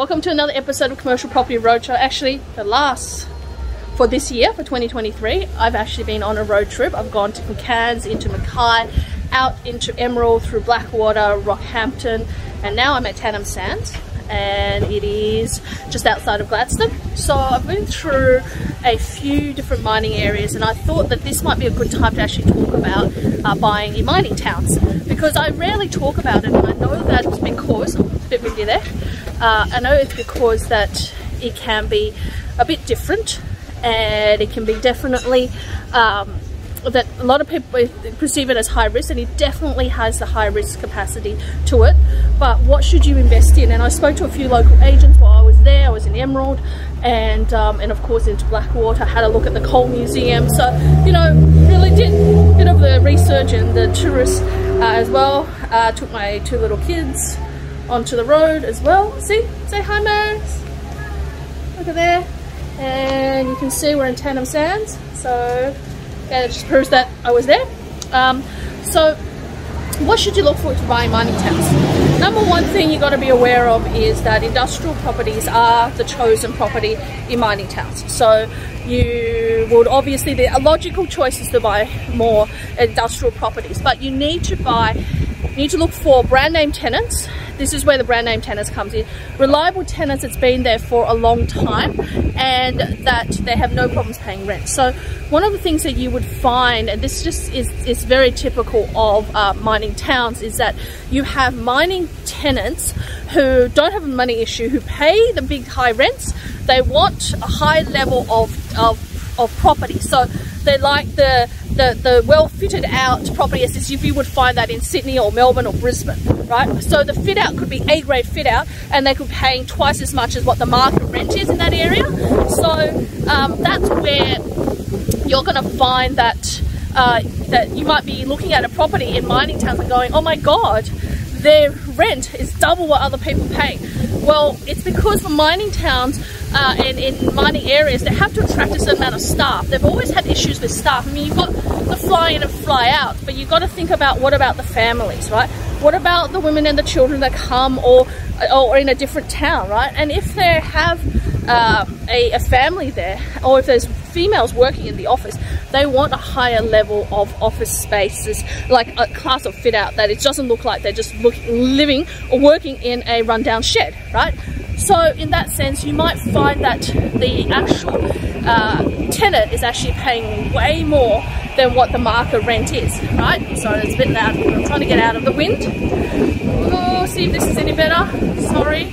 welcome to another episode of Commercial Property Roadshow. Actually, the last for this year, for 2023. I've actually been on a road trip. I've gone to, Cairns into Mackay, out into Emerald, through Blackwater, Rockhampton, and now I'm at Tannum Sands and it is just outside of Gladstone. So I've been through a few different mining areas and I thought that this might be a good time to actually talk about uh, buying in mining towns because I rarely talk about it and I know that because, a bit windy there, uh, I know it's because that it can be a bit different and it can be definitely um, that a lot of people perceive it as high risk and it definitely has the high risk capacity to it. But what should you invest in? And I spoke to a few local agents while I was there. I was in Emerald and um, and of course into Blackwater. Had a look at the coal museum. So you know really did a bit of the research and the tourists uh, as well. Uh, took my two little kids onto the road as well see say hi Max look at there and you can see we're in Tannum Sands so and it just proves that I was there. Um, so what should you look for to buy mining towns? Number one thing you got to be aware of is that industrial properties are the chosen property in mining towns. So you would obviously, the logical choice is to buy more industrial properties, but you need to buy, you need to look for brand name tenants this is where the brand name tenants comes in. Reliable tenants that's been there for a long time and that they have no problems paying rent. So one of the things that you would find, and this just is, is very typical of uh, mining towns, is that you have mining tenants who don't have a money issue, who pay the big high rents. They want a high level of, of, of property. So they like the the, the well fitted out property as if you would find that in Sydney or Melbourne or Brisbane, right? So the fit out could be A grade fit out and they could be paying twice as much as what the market rent is in that area. So um, that's where you're going to find that uh, that you might be looking at a property in mining towns and going, oh my god, their rent is double what other people pay. Well, it's because the mining towns uh, and in mining areas, they have to attract a certain amount of staff. They've always had issues with staff. I mean, you've got the fly in and fly out, but you've got to think about what about the families, right? What about the women and the children that come or, or in a different town, right? And if they have um, a, a family there, or if there's females working in the office, they want a higher level of office spaces, like a class of fit out that it doesn't look like they're just living or working in a rundown shed, right? So in that sense, you might find that the actual uh, tenant is actually paying way more than what the market rent is, right? Sorry, it's a bit loud. I'm trying to get out of the wind. Oh, see if this is any better. Sorry.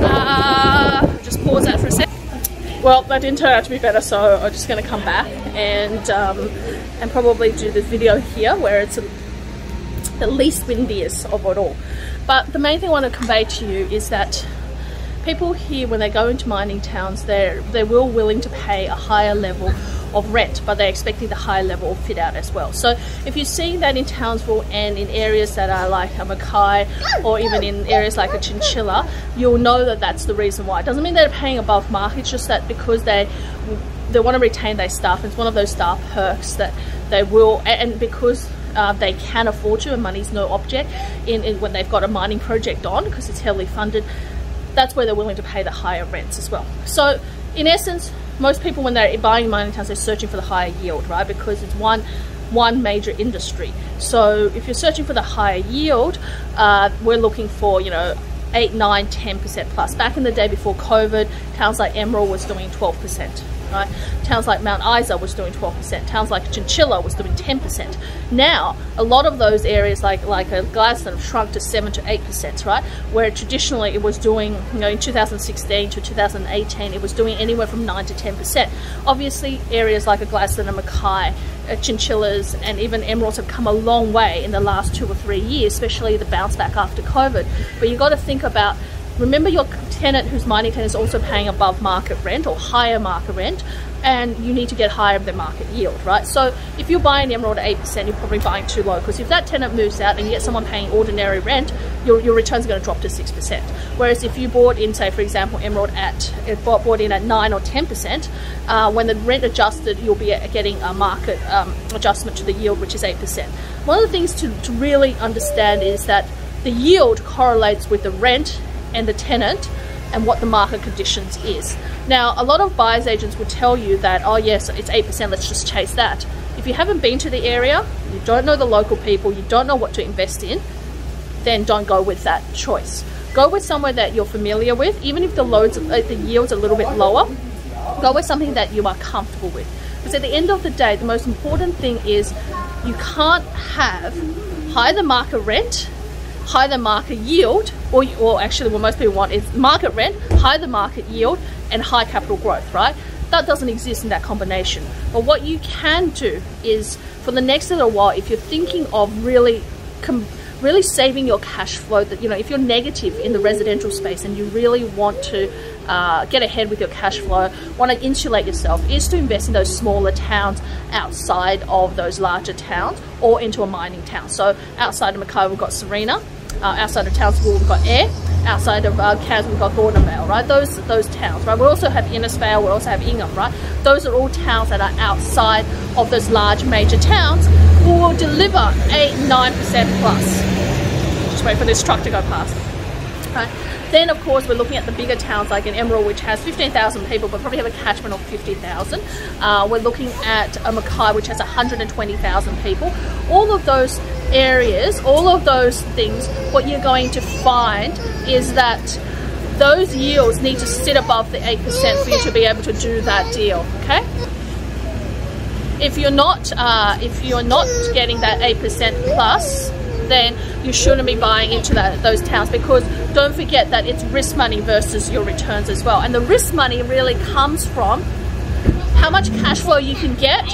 Uh, just pause that for a sec. Well, that didn't turn out to be better, so I'm just going to come back and um, and probably do this video here where it's a, the least windiest of it all. But the main thing I want to convey to you is that people here when they go into mining towns they're they're will willing to pay a higher level of rent but they're expecting the higher level of fit out as well. So if you're seeing that in Townsville and in areas that are like a Mackay or even in areas like a Chinchilla you'll know that that's the reason why. It doesn't mean they're paying above market it's just that because they they want to retain their staff it's one of those staff perks that they will and because uh, they can afford to and money's no object in, in when they've got a mining project on because it's heavily funded that's where they're willing to pay the higher rents as well. So in essence, most people when they're buying mining towns, they're searching for the higher yield, right? Because it's one one major industry. So if you're searching for the higher yield, uh, we're looking for, you know, 8, 9, 10% plus. Back in the day before COVID, towns like Emerald was doing 12% right? Towns like Mount Isa was doing 12%. Towns like Chinchilla was doing 10%. Now, a lot of those areas like like Gladstone have shrunk to 7 to 8%, right? Where traditionally it was doing, you know, in 2016 to 2018, it was doing anywhere from 9 to 10%. Obviously, areas like a Gladstone and Mackay uh, chinchillas and even emeralds have come a long way in the last two or three years, especially the bounce back after COVID. But you've got to think about Remember your tenant whose mining tenant is also paying above market rent or higher market rent and you need to get higher than market yield, right? So if you're buying Emerald at 8%, you're probably buying too low because if that tenant moves out and you get someone paying ordinary rent, your, your returns are going to drop to 6%. Whereas if you bought in, say, for example, Emerald at, bought in at 9 or 10%, uh, when the rent adjusted, you'll be getting a market um, adjustment to the yield, which is 8%. One of the things to, to really understand is that the yield correlates with the rent and the tenant and what the market conditions is. Now, a lot of buyers agents will tell you that, oh yes, it's 8%, let's just chase that. If you haven't been to the area, you don't know the local people, you don't know what to invest in, then don't go with that choice. Go with somewhere that you're familiar with, even if the loads, uh, the yield's a little bit lower. Go with something that you are comfortable with. Because at the end of the day, the most important thing is you can't have higher than market rent, higher than market yield, or, or actually what most people want is market rent, higher than market yield, and high capital growth, right? That doesn't exist in that combination. But what you can do is for the next little while, if you're thinking of really really saving your cash flow that you know if you're negative in the residential space and you really want to uh, get ahead with your cash flow want to insulate yourself is to invest in those smaller towns outside of those larger towns or into a mining town so outside of Mackay we've got Sarina uh, outside of Townsville we've got Ayr outside of uh, Cairns we've got Gordon right? Those those towns, right? We also have Innisfail, we also have Ingham, right? Those are all towns that are outside of those large major towns who will deliver 8 9% plus. Just wait for this truck to go past. Right. Then, of course, we're looking at the bigger towns like in Emerald, which has 15,000 people, but probably have a catchment of 50,000. Uh, we're looking at a Mackay, which has 120,000 people. All of those areas, all of those things, what you're going to find is that those yields need to sit above the 8% for you to be able to do that deal, okay? If you're not, uh, if you're not getting that 8% plus, then you shouldn't be buying into that, those towns because don't forget that it's risk money versus your returns as well. And the risk money really comes from how much cash flow you can get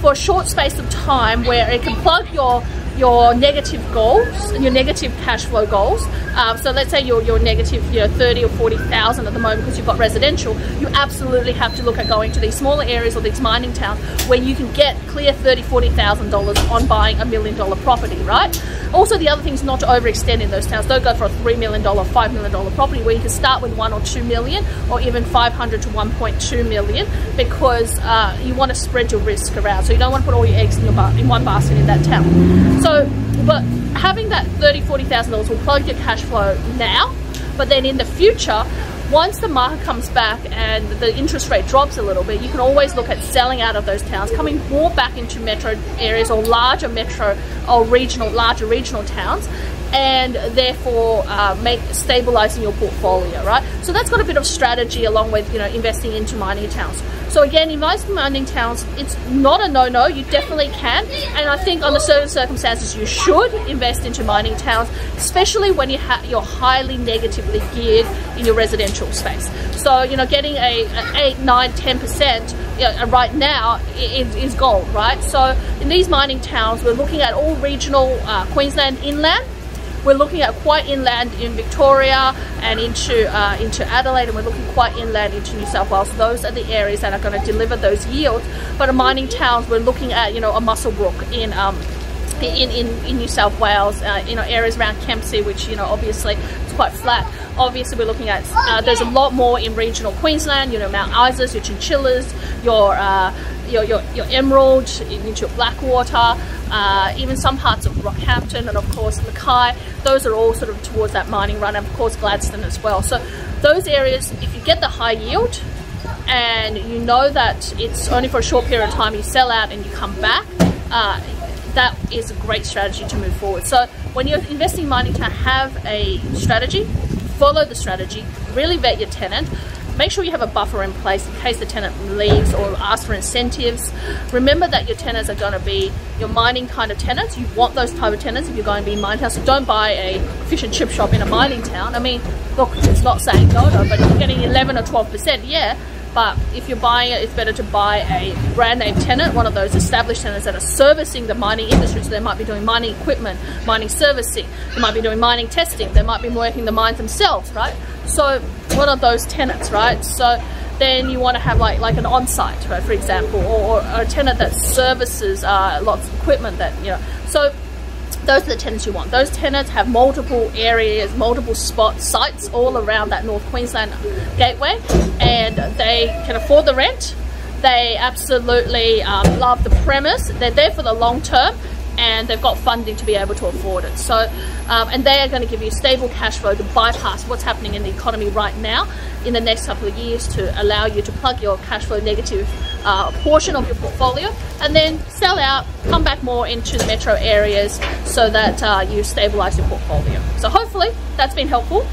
for a short space of time where it can plug your your negative goals and your negative cash flow goals. Um, so let's say you're, you're negative you know, 30 or 40,000 at the moment because you've got residential, you absolutely have to look at going to these smaller areas or these mining towns where you can get clear 30, 40,000 dollars on buying a million dollar property, right? Also the other thing is not to overextend in those towns. Don't go for a $3 million, $5 million property where you can start with one or 2 million or even 500 to 1.2 million because uh, you want to spread your risk around. So you don't want to put all your eggs in, your in one basket in that town. So, but having that thirty, forty thousand dollars will plug your cash flow now, but then in the future, once the market comes back and the interest rate drops a little bit, you can always look at selling out of those towns, coming more back into metro areas or larger metro or regional, larger regional towns, and therefore uh, make stabilizing your portfolio, right? So that's got a bit of strategy along with you know investing into mining towns. So again, in most mining towns, it's not a no-no. You definitely can, and I think under certain circumstances, you should invest into mining towns, especially when you you're highly negatively geared in your residential space. So you know, getting a, a eight, nine, ten percent you know, right now is, is, gold, right? So in these mining towns, we're looking at all regional uh, Queensland inland we're looking at quite inland in Victoria and into uh, into Adelaide, and we're looking quite inland into New South Wales. Those are the areas that are going to deliver those yields. But in mining towns, we're looking at you know a Muswellbrook in um, in, in, in New South Wales, uh, you know, areas around Kempsey, which, you know, obviously it's quite flat. Obviously, we're looking at, uh, there's a lot more in regional Queensland, you know, Mount Isa's, your Chinchillas, your, uh, your, your, your Emerald, into your Blackwater, uh, even some parts of Rockhampton, and of course Mackay. Those are all sort of towards that mining run, and of course Gladstone as well. So those areas, if you get the high yield, and you know that it's only for a short period of time, you sell out and you come back, uh, that is a great strategy to move forward. So when you're investing money to have a strategy, follow the strategy, really vet your tenant, make sure you have a buffer in place in case the tenant leaves or asks for incentives. Remember that your tenants are going to be your mining kind of tenants. You want those type of tenants if you're going to be in mining town. So don't buy a fish and chip shop in a mining town. I mean, look, it's not saying no, no, but if you're getting 11 or 12%, yeah, but if you're buying it, it's better to buy a brand name tenant, one of those established tenants that are servicing the mining industry. So they might be doing mining equipment, mining servicing, they might be doing mining testing, they might be working the mines themselves, right? So one of those tenants, right? So then you want to have like like an on-site, right, for example, or, or a tenant that services uh, lots of equipment that, you know. So those are the tenants you want. Those tenants have multiple areas, multiple spots, sites all around that North Queensland gateway and they can afford the rent. They absolutely um, love the premise. They're there for the long term and they've got funding to be able to afford it. So, um, and they are going to give you stable cash flow to bypass what's happening in the economy right now in the next couple of years to allow you to plug your cash flow negative uh, portion of your portfolio and then sell out, come back more into the metro areas so that uh, you stabilize your portfolio. So hopefully that's been helpful.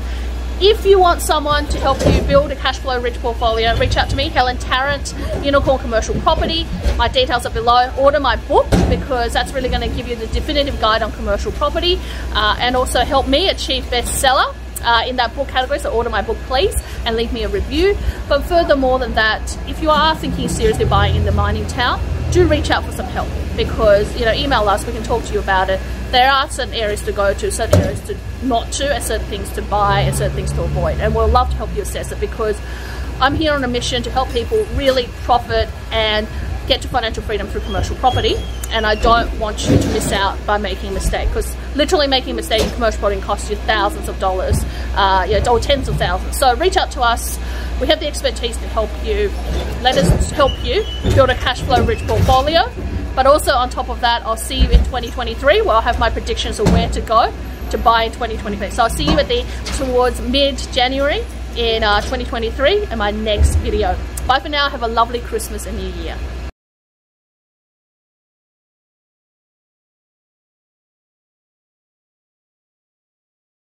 If you want someone to help you build a cash flow rich portfolio, reach out to me, Helen Tarrant, Unikorn Commercial Property. My details are below. Order my book because that's really going to give you the definitive guide on commercial property uh, and also help me achieve bestseller uh, in that book category. So order my book, please, and leave me a review. But furthermore than that, if you are thinking seriously buying in the mining town, do reach out for some help because you know email us. We can talk to you about it there are certain areas to go to, certain areas to not to, and certain things to buy, and certain things to avoid. And we'll love to help you assess it because I'm here on a mission to help people really profit and get to financial freedom through commercial property. And I don't want you to miss out by making a mistake because literally making a mistake in commercial property costs you thousands of dollars, uh, yeah, or tens of thousands. So reach out to us. We have the expertise to help you. Let us help you build a cash flow rich portfolio but also on top of that, I'll see you in 2023 where I'll have my predictions of where to go to buy in 2023. So I'll see you at the towards mid-January in uh, 2023 in my next video. Bye for now. Have a lovely Christmas and New Year.